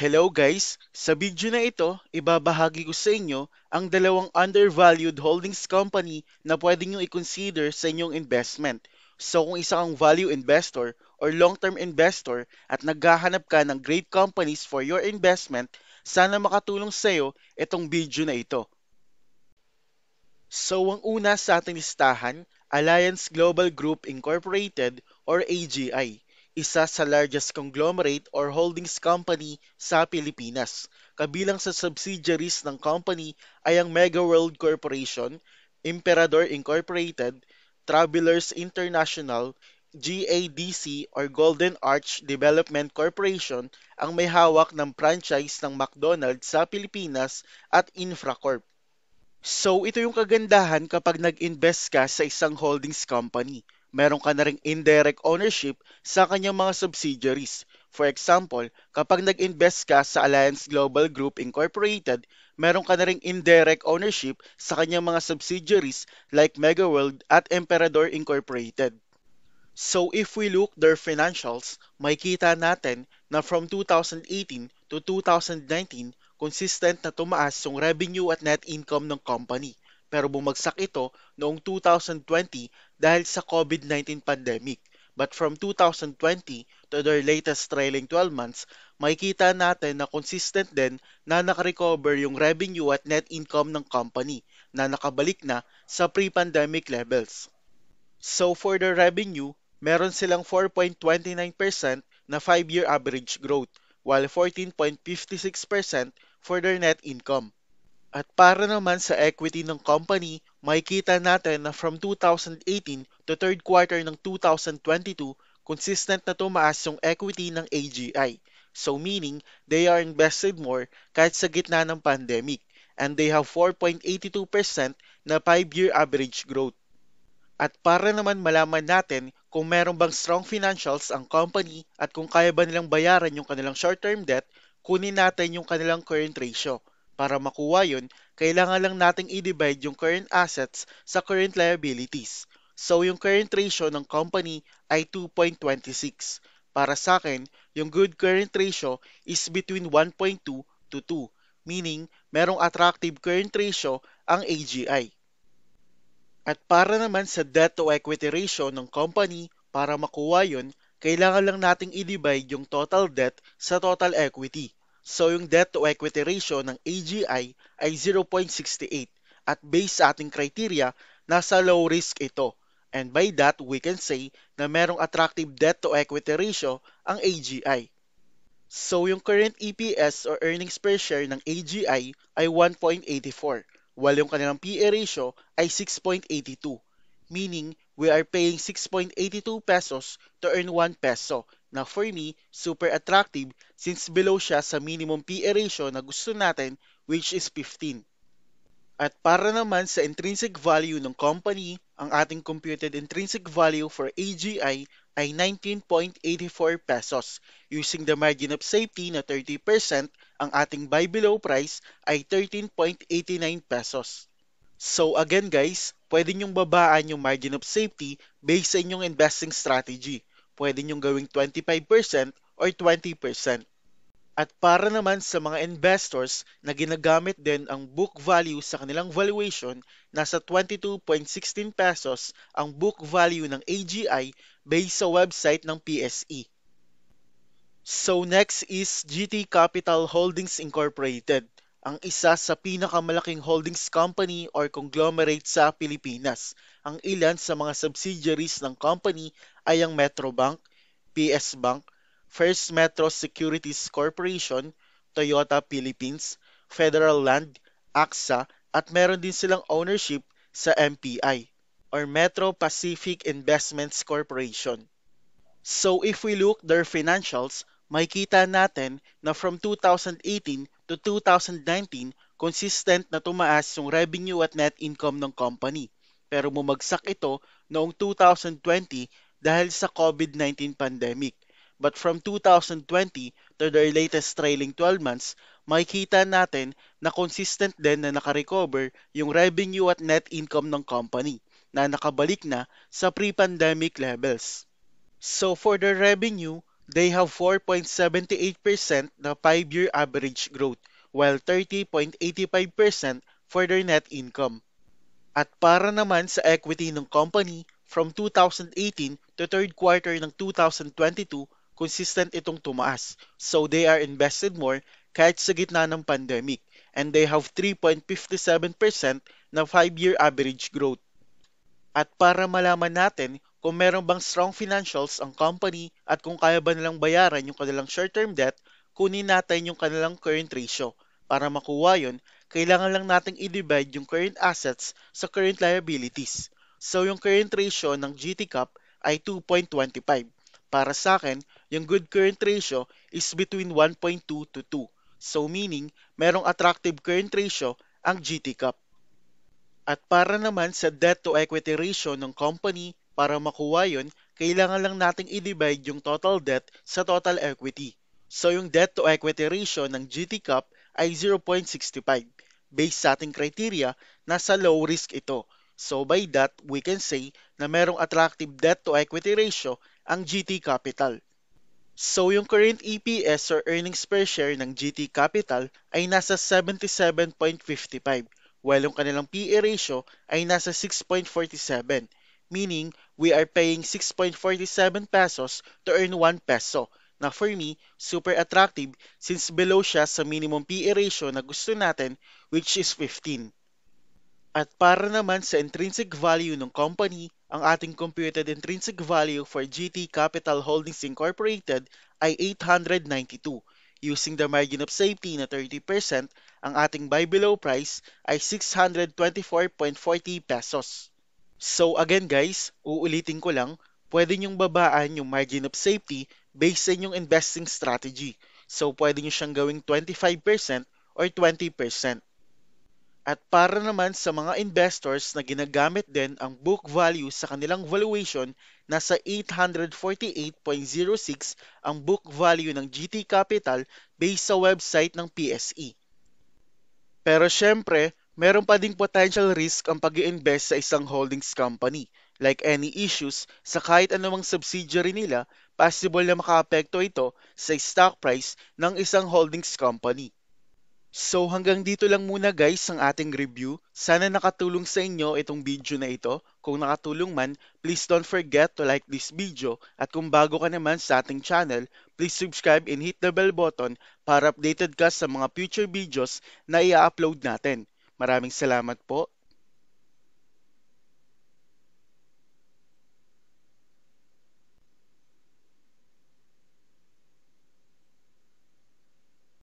Hello guys! Sa video na ito, ibabahagi ko sa inyo ang dalawang undervalued holdings company na pwede nyo i-consider sa inyong investment. So kung isa kang value investor or long-term investor at naghahanap ka ng great companies for your investment, sana makatulong sa iyo itong video na ito. So ang una sa ating listahan, Alliance Global Group Incorporated or AGI isa sa largest conglomerate or holdings company sa Pilipinas. Kabilang sa subsidiaries ng company ay ang Mega World Corporation, Imperador Incorporated, Travelers International, GADC or Golden Arch Development Corporation ang may hawak ng franchise ng McDonald's sa Pilipinas at Infracorp. So ito yung kagandahan kapag nag-invest ka sa isang holdings company meron ka na ring indirect ownership sa kanyang mga subsidiaries. For example, kapag nag-invest ka sa Alliance Global Group Incorporated, meron ka na ring indirect ownership sa kanyang mga subsidiaries like Megaworld at Emperador Incorporated. So if we look their financials, makikita natin na from 2018 to 2019, consistent na tumaas yung revenue at net income ng company pero bumagsak ito noong 2020 dahil sa COVID-19 pandemic. But from 2020 to their latest trailing 12 months, makikita natin na consistent din na nakarecover yung revenue at net income ng company na nakabalik na sa pre-pandemic levels. So for the revenue, meron silang 4.29% na 5-year average growth while 14.56% for their net income. At para naman sa equity ng company, makikita natin na from 2018 to third quarter ng 2022, consistent na tumaas yung equity ng AGI. So meaning, they are invested more kahit sa gitna ng pandemic and they have 4.82% na 5-year average growth. At para naman malaman natin kung meron bang strong financials ang company at kung kaya ba nilang bayaran yung kanilang short-term debt, kunin natin yung kanilang current ratio. Para makuha yun, kailangan lang nating i-divide yung current assets sa current liabilities. So yung current ratio ng company ay 2.26. Para sa akin, yung good current ratio is between 1.2 to 2, meaning merong attractive current ratio ang AGI. At para naman sa debt to equity ratio ng company, para makuha yun, kailangan lang nating i-divide yung total debt sa total equity. So yung debt to equity ratio ng AGI ay 0.68 at based sa ating criteria, nasa low risk ito. And by that, we can say na merong attractive debt to equity ratio ang AGI. So yung current EPS or earnings per share ng AGI ay 1.84 while yung kanilang PE ratio ay 6.82 meaning we are paying 6.82 pesos to earn 1 peso na for me, super attractive since below siya sa minimum PE ratio na gusto natin which is 15. At para naman sa intrinsic value ng company, ang ating computed intrinsic value for AGI ay 19.84 pesos. Using the margin of safety na 30%, ang ating buy below price ay 13.89 pesos. So again guys, pwede nyong babaan yung margin of safety based sa inyong investing strategy pwede nyong gawing 25% or 20%. At para naman sa mga investors na ginagamit din ang book value sa kanilang valuation, nasa 22.16 pesos ang book value ng AGI based sa website ng PSE. So next is GT Capital Holdings Incorporated, ang isa sa pinakamalaking holdings company or conglomerate sa Pilipinas. Ang ilan sa mga subsidiaries ng company ay ang Metrobank, PS Bank, First Metro Securities Corporation, Toyota Philippines, Federal Land, AXA at meron din silang ownership sa MPI or Metro Pacific Investments Corporation. So if we look their financials, makikita natin na from 2018 to 2019, consistent na tumaas yung revenue at net income ng company pero bumagsak ito noong 2020 dahil sa COVID-19 pandemic. But from 2020 to their latest trailing 12 months, makikita natin na consistent din na nakarecover yung revenue at net income ng company na nakabalik na sa pre-pandemic levels. So for the revenue, They have 4.78% na 5-year average growth, while 30.85% for their net income. At para naman sa equity ng company, from 2018 to third quarter ng 2022, consistent itong tumaas. So they are invested more kahit sa gitna ng pandemic and they have 3.57% na 5-year average growth. At para malaman natin kung meron bang strong financials ang company at kung kaya ba nilang bayaran yung kanilang short-term debt, kunin natin yung kanilang current ratio. Para makuha yon, kailangan lang nating i-divide yung current assets sa current liabilities. So yung current ratio ng GT Cap ay 2.25. Para sa akin, yung good current ratio is between 1.2 to 2. So meaning, merong attractive current ratio ang GT Cap. At para naman sa debt to equity ratio ng company, para makuha yon, kailangan lang nating i-divide yung total debt sa total equity. So yung debt to equity ratio ng GT Cap ay 0.65. Based sa ating criteria, nasa low risk ito. So by that, we can say na merong attractive debt to equity ratio ang GT Capital. So yung current EPS or earnings per share ng GT Capital ay nasa 77.55 while yung kanilang PE ratio ay nasa 6.47 meaning we are paying 6.47 pesos to earn 1 peso na for me, super attractive since below siya sa minimum PE ratio na gusto natin which is 15. At para naman sa intrinsic value ng company, ang ating computed intrinsic value for GT Capital Holdings Incorporated ay 892. Using the margin of safety na 30%, ang ating buy below price ay 624.40 pesos. So again guys, uulitin ko lang, pwede nyong babaan yung margin of safety based sa inyong investing strategy. So pwede nyo siyang gawing 25% or 20%. At para naman sa mga investors na ginagamit din ang book value sa kanilang valuation, nasa 848.06 ang book value ng GT Capital based sa website ng PSE. Pero syempre, meron pa ding potential risk ang pag invest sa isang holdings company. Like any issues sa kahit anumang subsidiary nila, possible na makaapekto ito sa stock price ng isang holdings company. So hanggang dito lang muna guys ang ating review. Sana nakatulong sa inyo itong video na ito. Kung nakatulong man, please don't forget to like this video. At kung bago ka naman sa ating channel, please subscribe and hit the bell button para updated ka sa mga future videos na i-upload natin. Maraming salamat po.